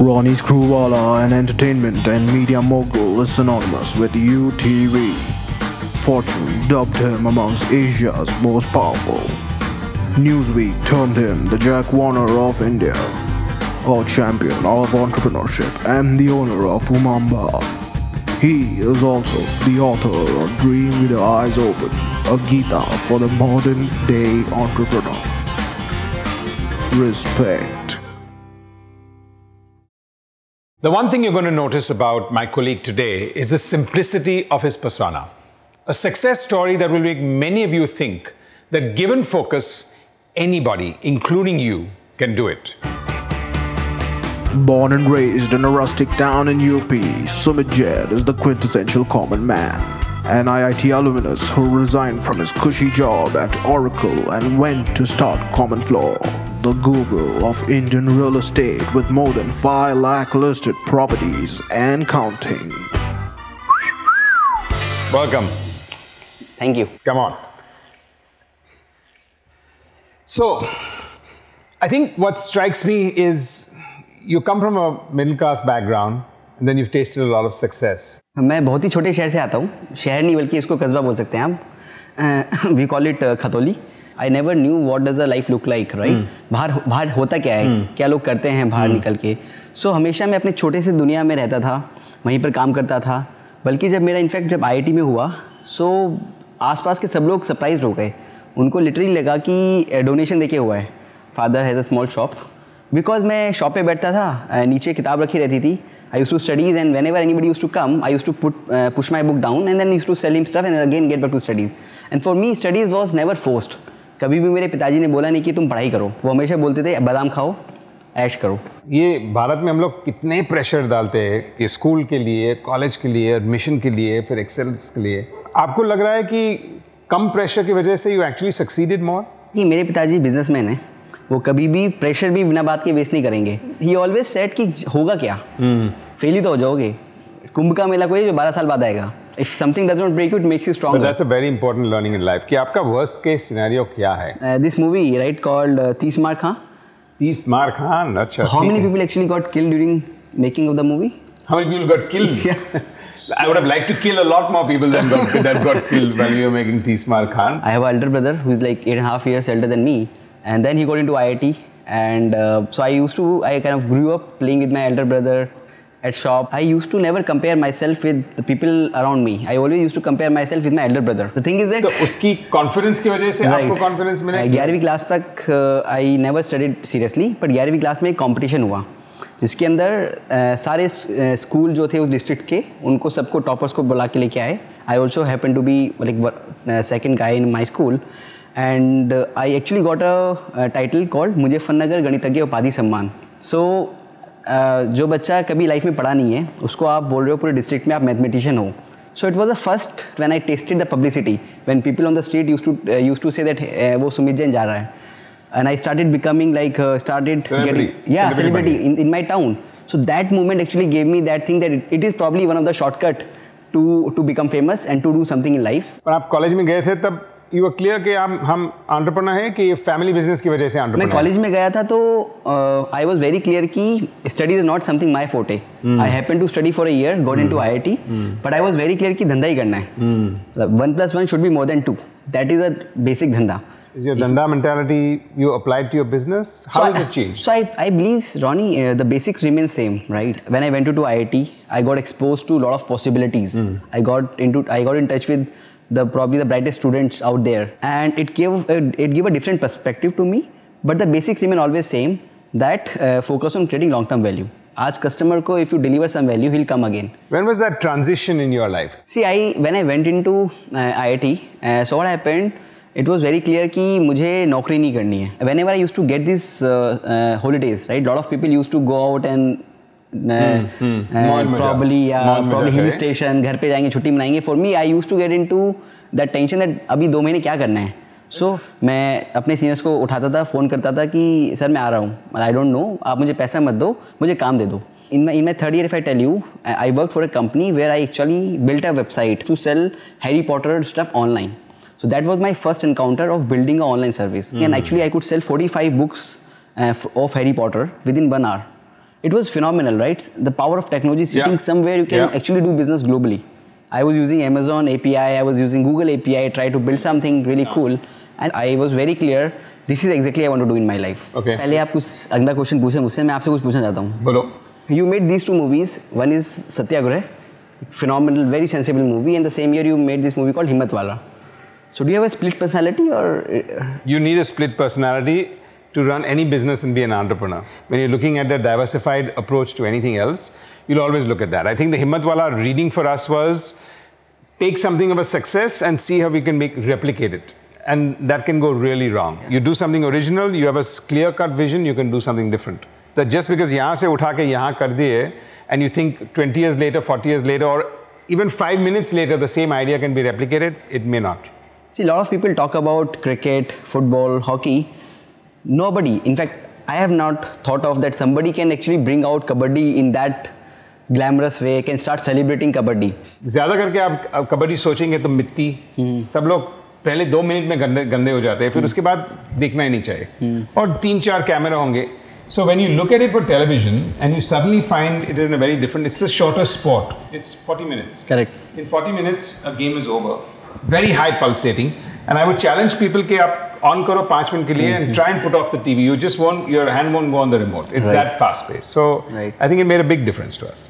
Ronnie Screwvala, an entertainment and media mogul, is synonymous with UTV. Fortune dubbed him amongst Asia's most powerful. Newsweek termed him the Jack Warner of India, a champion of entrepreneurship and the owner of Umamba. He is also the author of Dream with Your Eyes Open, a Gita for the modern day entrepreneur. Respect. The one thing you're going to notice about my colleague today is the simplicity of his persona. A success story that will make many of you think that given focus, anybody, including you, can do it. Born and raised in a rustic town in UP, Sumit Jaid is the quintessential common man. An IIT alumnus who resigned from his cushy job at Oracle and went to start Common Floor, the Google of Indian real estate with more than 5 lakh listed properties and counting. Welcome. Thank you. Come on. So, I think what strikes me is you come from a middle class background and then you've tasted a lot of success. मैं बहुत ही छोटे शहर से आता हूँ शहर नहीं बल्कि इसको कस्बा बोल सकते हैं आप we call it Khatauli I never knew what does a life look like right बाहर बाहर होता क्या है? Hmm. क्या लोग करते हैं बाहर hmm. निकल के? सो so, हमेशा मैं अपने छोटे से दुनिया में रहता था वहीं पर काम करता था बल्कि जब मेरा इनफैक्ट जब IIT में हुआ सो so, आसपास के सब लोग सरप्राइज़ हो गए। उनको लिटरली लगा कि डोनेशन देके हुआ है। Father has a small shop because मैं शॉप पे बैठता था नीचे किताब रखी रहती थी I use to studies and whenever any use to come I use to put push my book down and then use to sell him stuff and again get back to studies and for me studies was never forced कभी भी मेरे पिताजी ने बोला नहीं कि तुम पढ़ाई करो। वो हमेशा बोलते थे बादाम खाओ ऐश करो। ये भारत में हम लोग कितने प्रेशर डालते हैं कि स्कूल के लिए कॉलेज के लिए एडमिशन के लिए फिर एक्सेलेंस के लिए। आपको लग रहा है कि कम प्रेशर की वजह से यू एक्चुअली सक्सीडेड मोर नहीं मेरे पिताजी बिजनेसमैन हैं। वो कभी भी प्रेशर भी बिना बात के वेस्ट नहीं करेंगे। ही ऑलवेज सेट कि होगा क्या? फेल ही तो हो जाओगे। कुंभ का मेला कोई जो बारह साल बाद आएगा। if something does not break you it makes you stronger but that's a very important learning in life कि आपका worst case scenario क्या है uh, this movie right called uh, तीस मार खां तीस मार खान अच्छा so how many people actually got killed during making of the movie how many people got killed yeah I would have liked to kill a lot more people than got, that got killed when we were making Tismar Khan. I have an elder brother who is like eight and a half years older than me, and then he got into IIT. And uh, so I used to, I kind of grew up playing with my elder brother at shop. I used to never compare myself with the people around me. I always used to compare myself with my elder brother. The thing is that तो उसकी confidence की वजह से आपको confidence मिला ग्यारहवीं class तक I never studied seriously but ग्यारहवीं क्लास में एक कंपटीशन हुआ जिसके अंदर uh, सारे स्कूल जो थे उस डिस्ट्रिक्ट के उनको सबको टॉपर्स को बुला के लेके आए I also happen to be like second guy in my school and I actually got a title called Muzaffarnagar गणितज्ञ उपाधि सम्मान सो uh, जो बच्चा कभी लाइफ में पढ़ा नहीं है उसको आप बोल रहे हो पूरे डिस्ट्रिक्ट में आप मैथमेटिशियन हो। So it was the first one I tasted the publicity when people on the street use to use to say that वो सुमित जैन जा रहा है। And I started becoming like started a celebrity in in my town so that moment actually gave me that thing that it is probably one of the shortcut to to become famous and to do something in life आप college में गए थे तब you were clear कि हम हम entrepreneur हैं कि फैमिली बिज़नेस की वजह से मैं कॉलेज में गया था तो आई वाज वेरी क्लियर कि studies is not something my forte I happen to study for a year got into IIT but I was very clear कि धंधा ही करना है one plus one should be more than two that is a basic धंधा Is your Danda mentality you applied to your business? How so has I, it changed? So I, I believe, Ronnie, uh, the basics remain same, right? When I went to IIT, I got exposed to a lot of possibilities. Mm. I got into, I got in touch with the probably the brightest students out there, and it gave uh, it gave a different perspective to me. But the basics remain always same. That uh, focus on creating long-term value. आज customer को if you deliver some value he'll come again when was that transition in your life see I when I went into IIT so what happened it was very clear कि मुझे नौकरी नहीं करनी है whenever I used to get this holidays right lot of people used to go out and probably या hill station घर पे जाएँगे छुट्टी मनाएँगे। For me I use to get into that tension that अभी दो महीने क्या करना है। सो मैं अपने सीनियर्स को उठाता था फ़ोन करता था कि सर मैं आ रहा हूँ। आई डोंट नो आप मुझे पैसा मत दो मुझे काम दे दो। In my in my third year if I tell you I work for a company where I actually built a website to sell Harry Potter stuff online so that was my first encounter of building a online service and actually I could sell forty five books of Harry Potter within one hour it was phenomenal, right? The power of technology sitting Yeah. somewhere you can Yeah. actually do business globally. I was using Amazon API, I was using Google API, try to build something really cool, and I was very clear. This is exactly I want to do in my life. Okay. पहले आप कुछ अगला question पूछे मुझसे मैं आपसे कुछ पूछना चाहता हूँ बोलो You made these two movies. One is Satyagrah, phenomenal, very sensible movie, and the same year you made this movie called Himmatwala. So do you have a split personality or? you need a split personality to run any business and be an entrepreneur. When you're looking at a diversified approach to anything else, you'll always look at that. I think the Himmatwala reading for us was take something of a success and see how we can make replicate it. And that can go really wrong. Yeah. You do something original, you have a clear cut vision, you can do something different. That just because yahan se utha ke yahan kar diye, and you think 20 years later, 40 years later, or even five minutes later, the same idea can be replicated, it may not. See, a lot of people talk about cricket, football, hockey Nobody, in fact, I have not thought of that somebody can actually bring out kabaddi in that glamorous way, can start celebrating kabaddi. ज़्यादा करके आप आप कबड्डी सोचेंगे तो मिट्टी सब लोग पहले दो मिनट में गंदे गंदे हो जाते हैं फिर उसके बाद देखना ही नहीं चाहिए और तीन चार कैमरा होंगे so when you look at it for television and you suddenly find it in a very different it's a shorter spot it's 40 minutes Correct. In 40 minutes, a game is over. Very high pulsating. And I would challenge people कि आप on करो पाँच minute के लिए and try and put off the TV. You just won't, your hand won't go on the remote. It's Right. that fast paced. So Right. I think it made a big difference to us.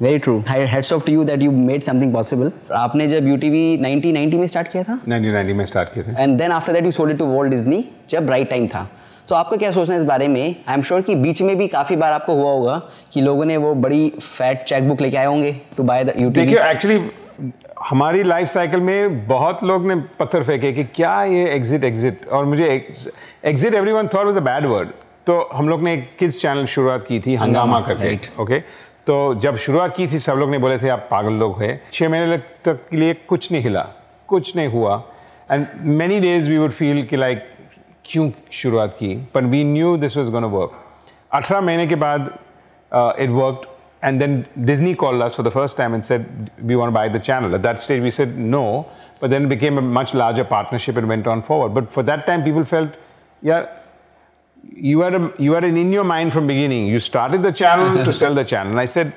Very true. Hats off to you that you made something possible. आपने जब UTV 1990 में start किया था 1990 में start किए थे and then after that you sold it to Walt Disney जब right time था तो आपका क्या सोचना है इस बारे में आई एम श्योर कि बीच में भी काफ़ी बार आपको हुआ होगा कि लोगों ने वो बड़ी फैट चेक लेके आए होंगे टू बाय द यूट्यूब देखिए एक्चुअली हमारी लाइफ साइकिल में बहुत लोग ने पत्थर फेंके कि क्या ये एग्जिट एग्जिट और मुझे exit everyone thought was a bad word तो हम लोग ने एक किड्स चैनल शुरुआत की थी? हंगामा करके. ओके तो जब शुरुआत की थी सब लोग ने बोले थे आप पागल लोग हैं। छः महीने तक के लिए कुछ नहीं हिला कुछ नहीं हुआ। And many days we would feel कि लाइक क्यों शुरुआत की? पर we knew this was gonna work अठारह महीने के बाद it it worked. And then Disney called us for the first time and said, We want to buy the channel. At that stage, we said no, but then it became a much larger partnership and went on forward. But for that time, people felt, Yeah, you had, a, you had an in your mind from beginning. You started the channel to sell the channel. And I said,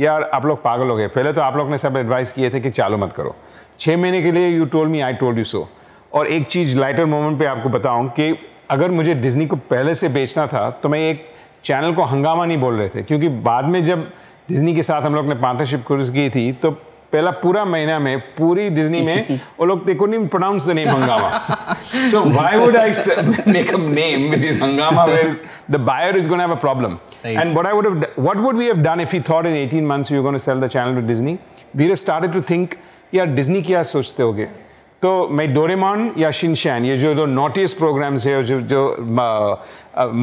यार आप लोग पागल हो गए पहले तो आप लोग ने सब एडवाइस किए थे कि चालू मत करो छः महीने के लिए you told me I told you so और एक चीज़ लाइटर मोमेंट पे आपको बताऊँ कि अगर मुझे डिज्नी को पहले से बेचना था तो मैं एक चैनल को हंगामा नहीं बोल रहे थे क्योंकि बाद में जब डिज्नी के साथ हम लोग ने पार्टनरशिप की थी तो पहला पूरा महीना में पूरी डिज्नी में वो लोग देखो नहीं pronounce the Hungama so why would I make a name which is Hungama where the buyer is gonna have a problem and what I would have what would we have done if we thought in 18 months we were gonna sell the channel to Disney we have started to think यार Disney क्या सोचते होगे तो मैं Doraemon या Shinchan ये जो जो नोटिस प्रोग्राम्स है जो जो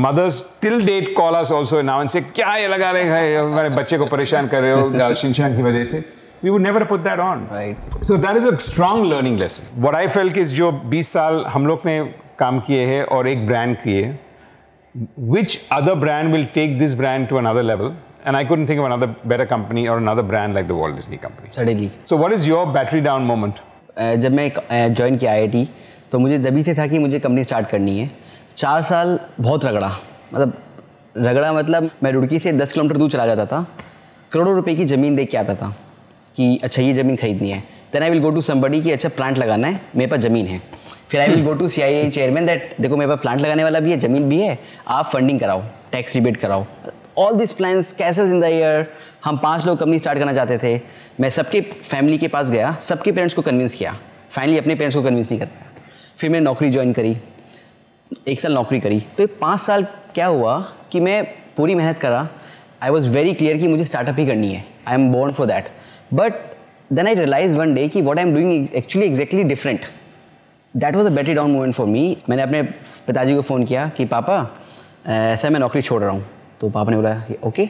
mothers till date call us also now and say क्या ये लगा रहे हैं हमारे बच्चे को परेशान कर रहे हो शिनशैन की वजह से we would never put that on right so that is a strong learning lesson what I feel is जो 20 साल हम लोग ने काम किए हैं और एक ब्रांड किए which other brand will take this brand to another level And I couldn't think of another better company or another brand like the Walt Disney Company. Suddenly. So, what is your battery down moment? जब मैं join किया आई तो मुझे जभी से था कि मुझे कंपनी स्टार्ट करनी है। चार साल बहुत रगड़ा। मतलब रगड़ा मतलब मैं रुड़की से दस किलोमीटर दूर चला जाता था। करोड़ों रुपए की ज़मीन देख के आता था कि अच्छा ये ज़मीन खरीदनी है। Then I will go to somebody कि अच्छा प्लांट लगाना है, मेरे पास ज़मीन है। फिर I will go to C I chairman that देखो मेरे पास प्लांट लगाने वाला भी है, ज़मीन भी है, आप फंडिंग कराओ टैक्स रिबेट कराओ। All this plans cases in the year हम पाँच लोग कंपनी स्टार्ट करना चाहते थे। मैं सबके फैमिली के पास गया, सबके पेरेंट्स को कन्विंस किया। फाइनली अपने पेरेंट्स को कन्विंस नहीं कर पाया। फिर मैंने नौकरी ज्वाइन करी। एक साल नौकरी करी। तो ये पाँच साल क्या हुआ कि मैं पूरी मेहनत करा। आई वॉज़ वेरी क्लियर कि मुझे स्टार्टअप ही करनी है। I am born for that but then I realise one day कि what I am doing actually exactly different that was a better down moment for me मैंने अपने पिताजी को फ़ोन किया कि, पापा, ऐसा मैं नौकरी छोड़ रहा हूँ। तो पापा ने बोला ओके।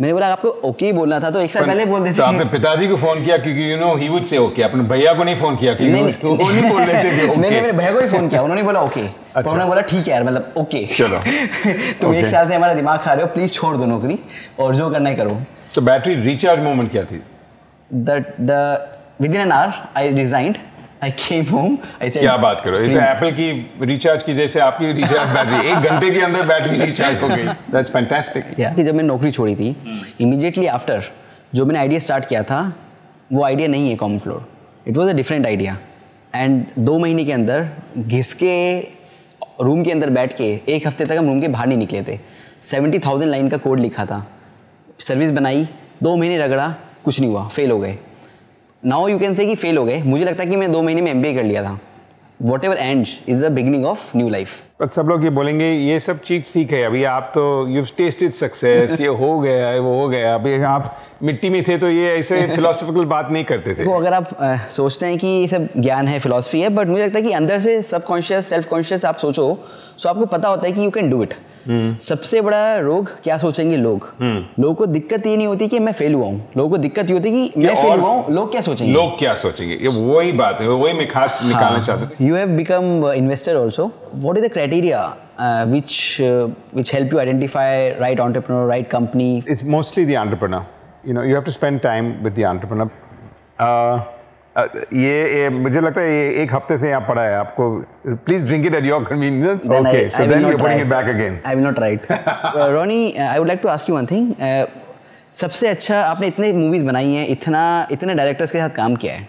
मैंने बोला आपको ओके ही बोलना था। तो एक साल पहले बोल देते तो आपने पिताजी को फ़ोन किया क्योंकि you know he would say okay अपने भैया को नहीं फ़ोन किया क्योंकि नहीं उसको वो नहीं बोल रहे थे कि नहीं नहीं, मेरे भैया को ही फ़ोन किया। उन्होंने बोला ओके। अच्छा। तो उन्होंने बोला ठीक है यार मतलब ओके। चलो। तुम एक साल से हमारा दिमाग खा रहे हो प्लीज़ छोड़ दो नौकरी और जो करना है करो। तो बैटरी रिचार्ज मोमेंट क्या थी? The within an hour I resigned I came home. I said, क्या बात करो? ये तो एप्पल की रिचार्ज की जैसे आपकी रिचार्ज बैटरी एक घंटे के अंदर बैटरी रिचार्ज हो गई। That's fantastic Yeah. कि जब मैंने नौकरी छोड़ी थी इमीडिएटली आफ्टर जो मैंने आइडिया स्टार्ट किया था वो आइडिया नहीं है Common Floor it was a different idea and दो महीने के अंदर घिस के रूम के अंदर बैठ के एक हफ़्ते तक हम रूम के बाहर नहीं निकले थे। सेवेंटी थाउज़ेंड लाइन का कोड लिखा था। सर्विस बनाई दो महीने रगड़ा कुछ नहीं हुआ फेल हो गए। नाउ यू कैन से कि फेल हो गए। मुझे लगता है कि मैं दो महीने में एम कर लिया था। Whatever end is the beginning of new life पर सब लोग ये बोलेंगे ये सब चीज़ ठीक है। अभी आप तो यू टेस्टेड सक्सेस ये हो गया है वो हो गया। अभी आप मिट्टी में थे तो ये ऐसे फिलोसफिकल बात नहीं करते थे। तो अगर आप अ, सोचते हैं कि ये सब ज्ञान है फिलोसफी है बट मुझे लगता है कि अंदर से सब कॉन्शियस सेल्फ कॉन्शियस आप सोचो सो आपको पता होता है कि यू कैन डू इट सबसे बड़ा रोग क्या सोचेंगे लोग लोगों को दिक्कत ये नहीं होती कि मैं फेल हुआ हूँ लोगों को दिक्कत ये होती है कि मैं फेल हुआ हूँ लोग क्या सोचेंगे लोग क्या सोचेंगे ये वही बात है वही मैं खास निकालना चाहता You have become uh, investor also. What is the criteria uh, which uh, which help you identify right entrepreneur, right company? it's mostly the entrepreneur. You know, you have to spend time with the entrepreneur. Uh, uh, ये, ये मुझे लगता है ये एक हफ़्ते से यहाँ पड़ा है आपको। Please drink it at your convenience okay so then you putting it back again I am not right Ronnie I would like to ask you one thing सबसे अच्छा आपने इतने मूवीज़ बनाई हैं इतना इतने डायरेक्टर्स के साथ काम किया है।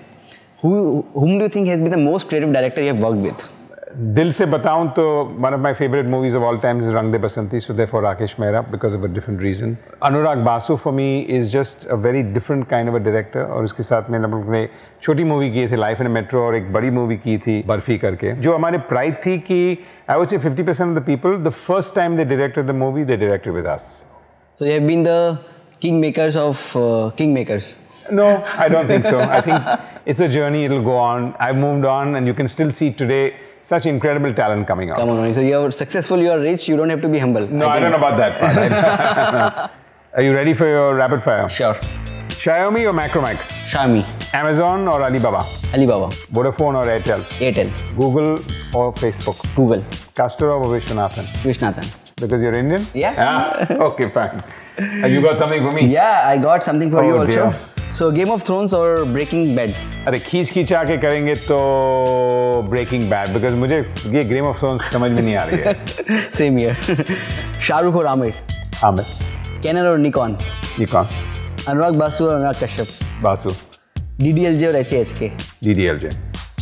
Who whom do think has been the most creative director you have work with दिल से बताऊँ तो one of my favourite movies of all times is Rang De Basanti so therefore Rakesh Mehra because of a different reason Anurag Basu for me is just a very different kind of a director और उसके साथ में हम लोग ने छोटी movie की थी लाइफ इन मेट्रो और एक बड़ी मूवी की थी बर्फ़ी करके जो हमारे प्राइड थी कि I would say 50% percent of the people the first time they directed the movie they directed with us So you have been the kingmakers of uh, kingmakers. No, I don't think so. I think it's a journey, it'll go on. I've moved on, and you can still see today such incredible talent coming out. Come on, So you are successful, you are rich, you don't have to be humble. No, I, don't know about that. Are you ready for your rapid fire? Sure. Xiaomi or Macromax? Xiaomi, Amazon or Alibaba? Alibaba, Vodafone or Airtel? Airtel, Google or Facebook? Google, Castor or Vishwanathan? Vishnathan. Because you're Indian? Yeah. Ah, okay, fine. Have you got something for me? Yeah, I got something for you Oh, also. dear. So Game of Thrones or Breaking Bad? अरे खींच खींचा के करेंगे तो Breaking bad because मुझे ये game of thrones समझ में नहीं आ रही है here. Shahrukh or Amir? Aamir Canon or Nikon? ये कौन Anurag Basu or Anurag Kashyap? Basu DDLJ or HAHK? DDLJ.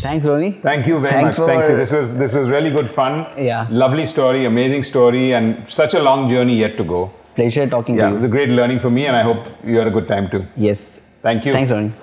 Thanks, Ronnie. Thank you very Thanks much. Thank you. for- This was this was really good fun. Yeah. Lovely story, amazing story, and such a long journey yet to go. Pleasure talking Yeah, to you. it was a great learning for me, and I hope you had a good time too. Yes. Thank you. Thanks, Ronnie.